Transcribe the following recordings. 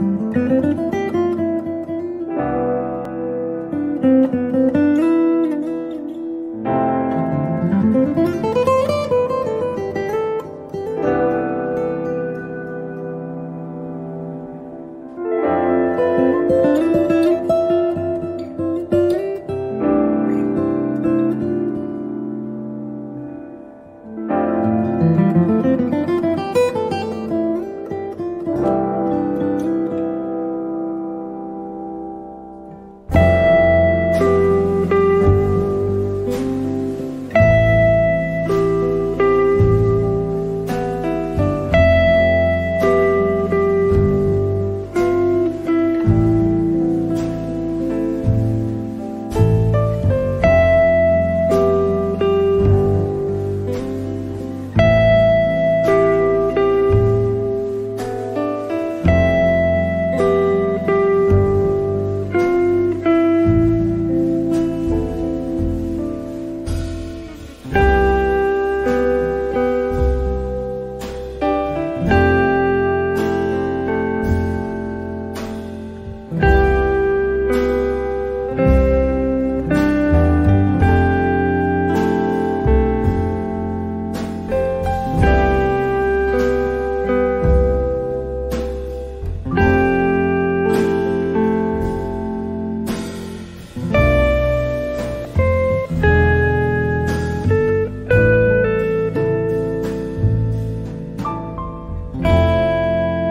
thank you.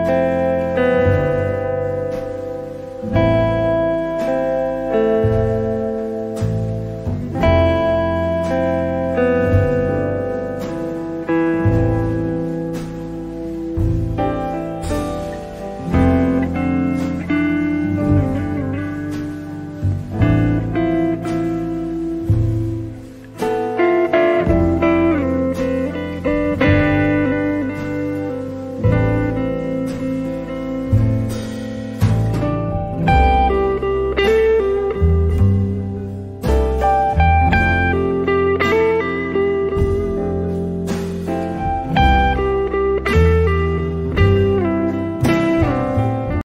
Música